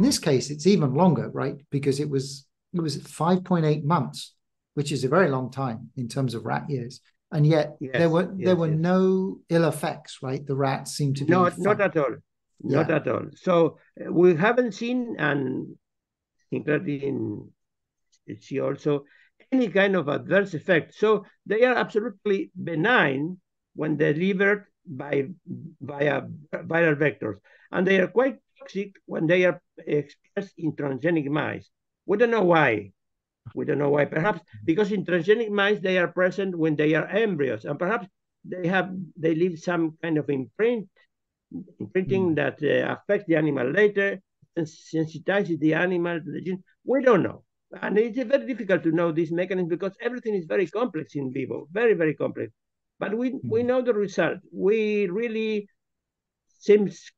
in this case, it's even longer, right? Because it was it was 5.8 months, which is a very long time in terms of rat years. And yet yes, there were yes, there were yes. no ill effects, right? The rats seemed to be no, not at all, not yeah. at all. So uh, we haven't seen, and including she also any kind of adverse effect. So they are absolutely benign when delivered by via viral vectors, and they are quite toxic when they are expressed in transgenic mice. We don't know why. We don't know why. Perhaps because in transgenic mice they are present when they are embryos, and perhaps they have they leave some kind of imprint, imprinting mm. that uh, affects the animal later and sensitizes the animal to the gene. We don't know. And it's very difficult to know this mechanism because everything is very complex in vivo, very, very complex. But we, mm. we know the result. We really seems,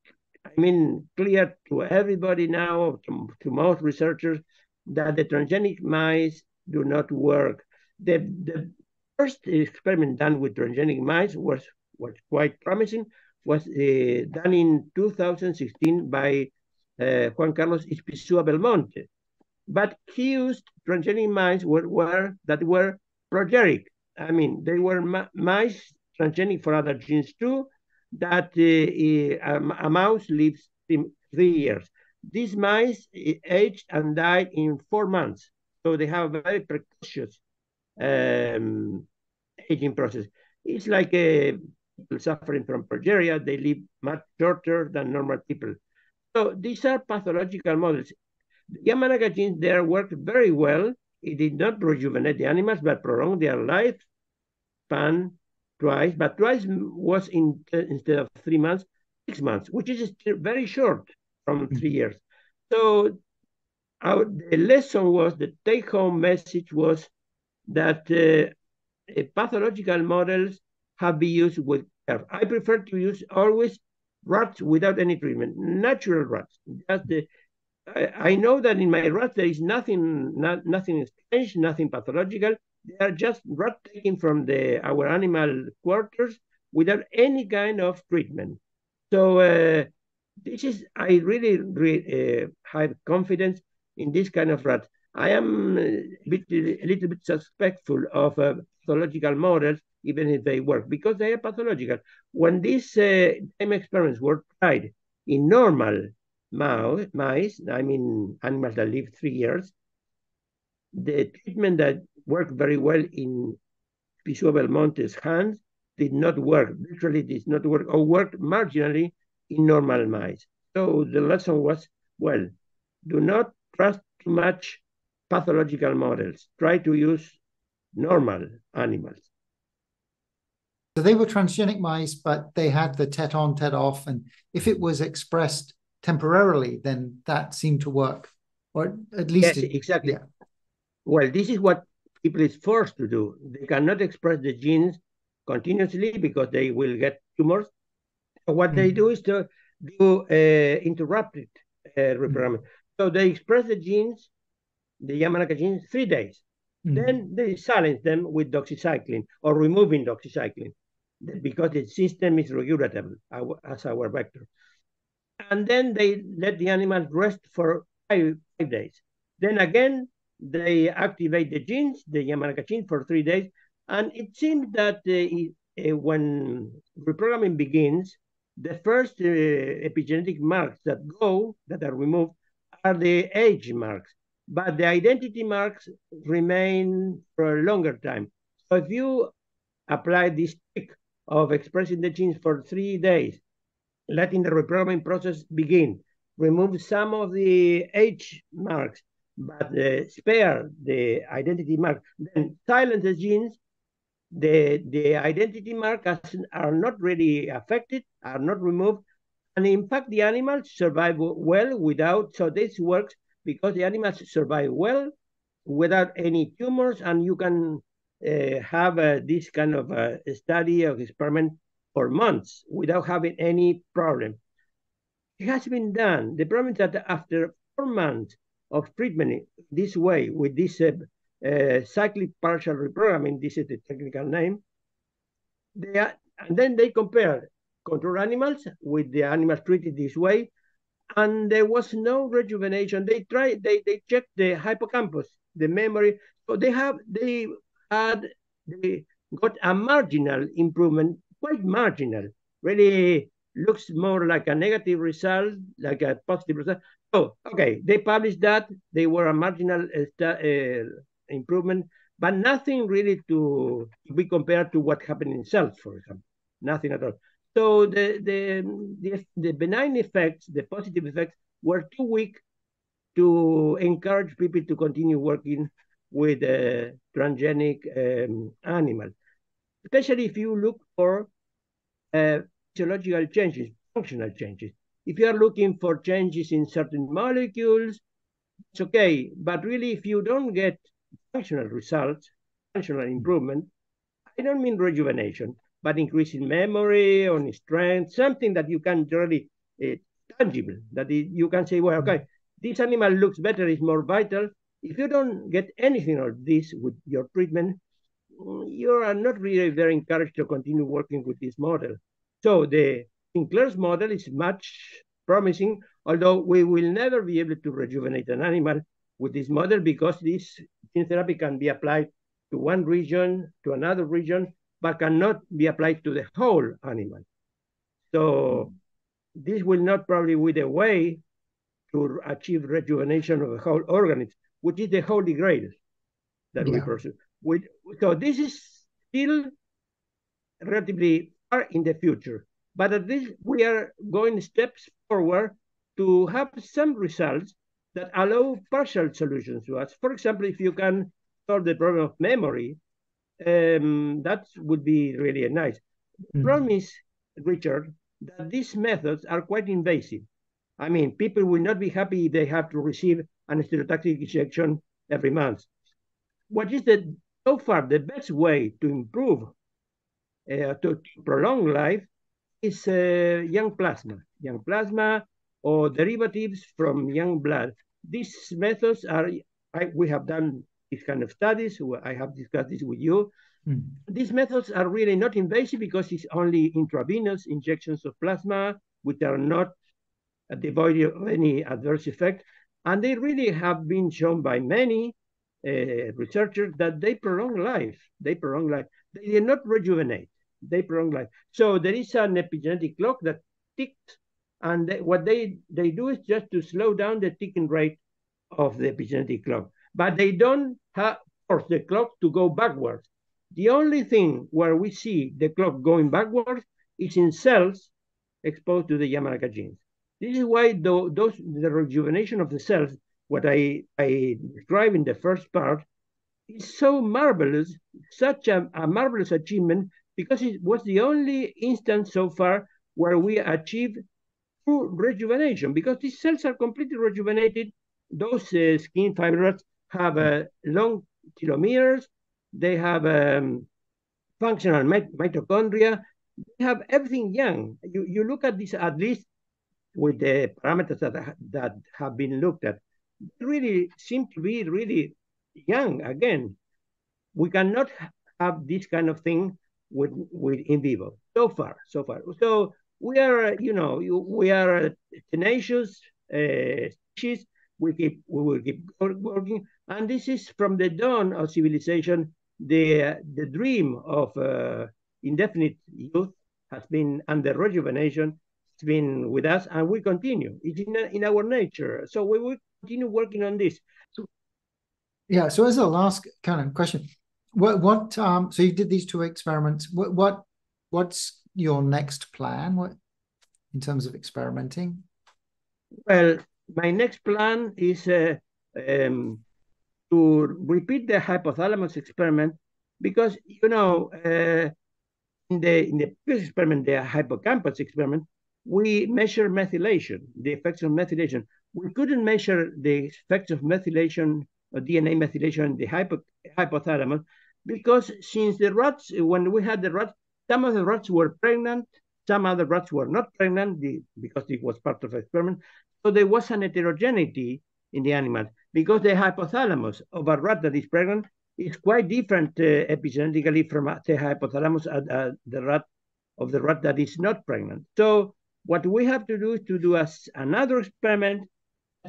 I mean, clear to everybody now, to, to most researchers, that the transgenic mice do not work. The, the first experiment done with transgenic mice was, was quite promising, was uh, done in 2016 by uh, Juan Carlos Ispizua Belmonte but he used transgenic mice were, were that were progeric. I mean, they were mice transgenic for other genes too, that uh, a, mouse lives three years. These mice aged and died in four months. So they have a very precocious um, aging process. It's like people suffering from progeria, they live much shorter than normal people. So these are pathological models. Yamanaka genes there worked very well. It did not rejuvenate the animals, but prolong their lifespan twice. But twice was in, instead of three months, six months, which is very short from hmm. three years. So our, the lesson was, the take-home message was that uh, pathological models have been used with care. I prefer to use always rats without any treatment, natural rats, just the I, know that in my rats there is nothing, not, nothing strange, nothing pathological. They are just rat taken from the our animal quarters without any kind of treatment. So uh, this is I really, uh, have confidence in this kind of rats. I am a, bit, a little bit suspectful of uh, pathological models, even if they work, because they are pathological. When these uh, experiments were tried in normal mouse, mice, I mean animals that live three years, the treatment that worked very well in Piso Belmonte's hands did not work, literally did not work, or worked marginally in normal mice. So the lesson was, well, do not trust too much pathological models. Try to use normal animals. So they were transgenic mice, but they had the TET on, TET off. And if it was expressed temporarily, then that seemed to work, or at least yes, it, exactly. Yeah. Well, this is what people is forced to do. They cannot express the genes continuously because they will get tumors. So what mm. they do is to do uh, interrupted uh, reprogramming. Mm. So they express the genes, the Yamanaka genes, three days. Mm. Then they silence them with doxycycline or removing doxycycline because the system is regulatable as our vector and then they let the animals rest for five, five days. Then again, they activate the genes, the Yamanaka gene, for three days. And it seems that uh, uh, when reprogramming begins, the first uh, epigenetic marks that go, that are removed, are the age marks. But the identity marks remain for a longer time. So if you apply this trick of expressing the genes for three days letting the reprogramming process begin. Remove some of the age marks, but uh, spare the identity mark. Then silence the genes. The, the identity markers are not really affected, are not removed. And in fact, the animals survive well without, so this works because the animals survive well without any tumors, and you can uh, have uh, this kind of uh, study or experiment for months without having any problem. It has been done. The problem is that after four months of treatment this way, with this uh, uh, cyclic partial reprogramming, this is the technical name, they are, and then they compare control animals with the animals treated this way, and there was no rejuvenation. They tried, they they checked the hippocampus, the memory. So they have they had they got a marginal improvement, quite marginal. Really looks more like a negative result, like a positive result. So okay, they published that they were a marginal uh, uh, improvement, but nothing really to, be compared to what happened in cells, for example. Nothing at all. So the, the, the, the benign effects, the positive effects, were too weak to encourage people to continue working with transgenic um, animal, especially if you look for uh, physiological changes, functional changes. If you are looking for changes in certain molecules, it's okay. But really, if you don't get functional results, functional improvement, I don't mean rejuvenation but increase in memory or strength, something that you can really uh, tangible, that you can say, well, okay, this animal looks better, is more vital. If you don't get anything of this with your treatment, you are not really very encouraged to continue working with this model. So the Sinclair's model is much promising, although we will never be able to rejuvenate an animal with this model because this gene therapy can be applied to one region, to another region, but cannot be applied to the whole animal. So this will not probably be the way to achieve rejuvenation of the whole organism, which is the holy grail that yeah. we pursue. We, so this is still relatively far in the future, but at least we are going steps forward to have some results that allow partial solutions to us. For example, if you can solve the problem of memory, um, that would be really nice. Mm. Promise, Richard, that these methods are quite invasive. I mean, people will not be happy if they have to receive an stereotactic injection every month. What is the so far the best way to improve, uh, to, prolong life, is uh, young plasma, young plasma or derivatives from young blood. These methods are, I, we have done these kind of studies. I have discussed this with you. Mm. These methods are really not invasive because it's only intravenous injections of plasma, which are not devoid of any adverse effect. And they really have been shown by many uh, researchers that they prolong life. They prolong life. They do not rejuvenate. They prolong life. So there is an epigenetic clock that ticks, and they, what they, they do is just to slow down the ticking rate of the epigenetic clock but they don't have force the clock to go backwards. The only thing where we see the clock going backwards is in cells exposed to the Yamanaka genes. This is why the, those, the rejuvenation of the cells, what I, I described in the first part, is so marvelous, such a, a marvelous achievement, because it was the only instance so far where we achieved true rejuvenation, because these cells are completely rejuvenated. Those uh, skin fibers have uh, long telomeres, they have um, functional mitochondria, they have everything young. You, you look at this at least with the parameters that, that have been looked at, really seem to be really young again. We cannot have this kind of thing with, with in vivo so far, so far. So we are, you know, we are tenacious uh, species. We keep, we will keep working, and this is from the dawn of civilization, the, the dream of uh, indefinite youth has been under rejuvenation. It's been with us and we continue. It's in, in our nature. So we will continue working on this. Yeah. So as a last kind of question, what, what um, so you did these two experiments. What, what, what's your next plan? What, in terms of experimenting? Well, my next plan is uh, um, to repeat the hypothalamus experiment because you know uh, in the in the previous experiment, the hippocampus experiment, we measure methylation, the effects of methylation. We couldn't measure the effects of methylation or DNA methylation in the hypo, hypothalamus because since the rats, when we had the rats, some of the rats were pregnant, some other rats were not pregnant because it was part of the experiment. So there was an heterogeneity in the animals because the hypothalamus of a rat that is pregnant is quite different uh, epigenetically from the hypothalamus of uh, the rat of the rat that is not pregnant. So what we have to do is to do a, another experiment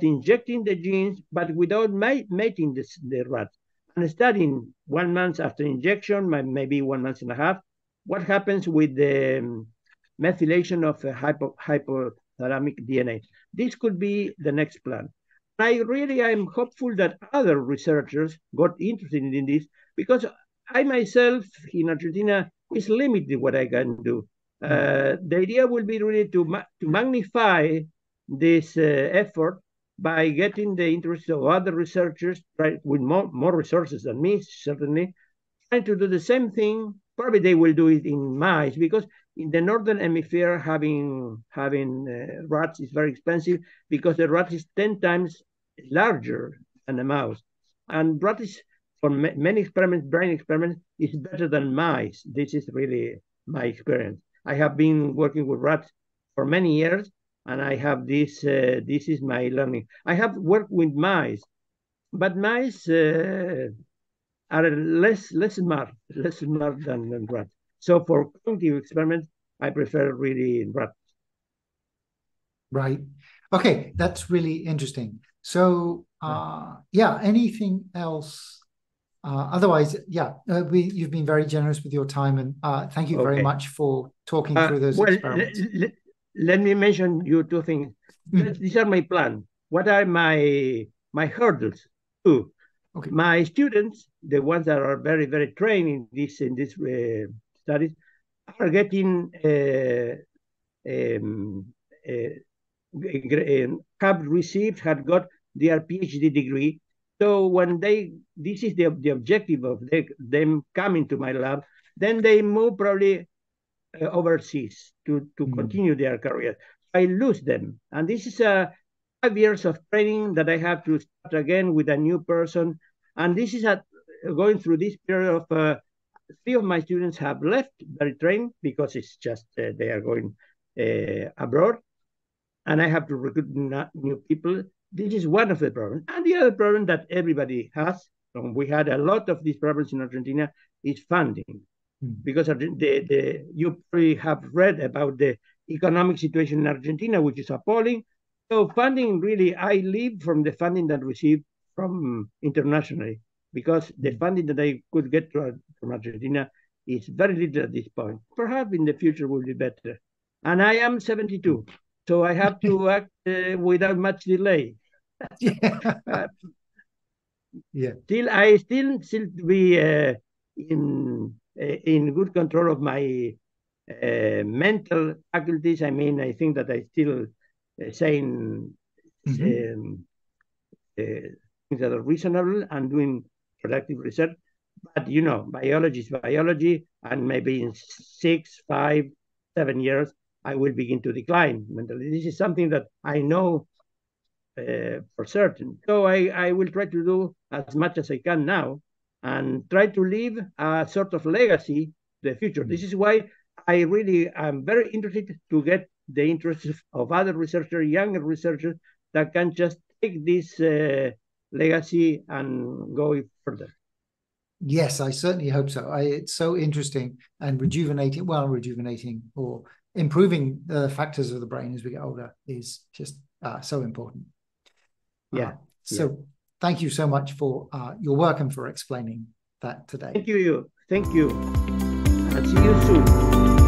injecting the genes, but without mating the, the rats. And studying one month after injection, maybe one month and a half, what happens with the um, methylation of hypo, hypothalamic DNA. This could be the next plan. I really am hopeful that other researchers got interested in this because I myself in Argentina is limited what I can do. Uh, the idea will be really to, ma to magnify this uh, effort by getting the interest of other researchers right, with more, more resources than me, certainly, trying to do the same thing. Probably they will do it in mice because in the northern hemisphere, having having uh, rats is very expensive because the rat is 10 times larger than a mouse. And rat is, for many experiments, brain experiments, is better than mice. This is really my experience. I have been working with rats for many years, and I have this. Uh, this is my learning. I have worked with mice, but mice uh, are less less smart, less smart than, than rats. So for cognitive experiments, I prefer really rats. Right. Okay, that's really interesting. So uh, yeah, anything else uh, otherwise, yeah, uh, we, you've been very generous with your time, and uh, thank you very much for talking uh, through those well, experiments. Let me mention you two things. Mm. These are my plan. What are my my hurdles? Two. Okay. My students, the ones that are very very trained in this in this uh, studies, are getting uh, um, have received had got their PhD degree so when they, this is the, the objective of they, them coming to my lab, then they move probably uh, overseas to, to mm. continue their career. I lose them. And this is a five years of training that I have to start again with a new person. And this is a, going through this period of uh, three of my students have left very trained because it's just uh, they are going uh, abroad. And I have to recruit new people this is one of the problems. And the other problem that everybody has, and we had a lot of these problems in Argentina, is funding. Mm. Because the, the, you probably have read about the economic situation in Argentina, which is appalling. So funding really, I live from the funding that I received from internationally, because the hmm. funding that I could get from Argentina is very little at this point. Perhaps in the future will be better. And I am 72, so I have to act uh, without much delay yeah. Uh, yeah. Still, I still still be uh, in in good control of my uh, mental faculties. I mean, I think that I still uh, saying mm-hmm. um, uh, things that are reasonable and doing productive research. But you know, biology is biology, and maybe in six, five, seven years, I will begin to decline mentally. This is something that I know uh, for certain. So I, I will try to do as much as I can now and try to leave a sort of legacy the future. This is why I really am very interested to get the interest of other researchers, younger researchers that can just take this uh, legacy and go further. Yes, I certainly hope so. I, it's so interesting and rejuvenating. Well, rejuvenating or improving the factors of the brain as we get older is just uh, so important. Yeah. Uh, so yeah. Thank you so much for uh, your work and for explaining that today. Thank you. Thank you. I'll see you soon.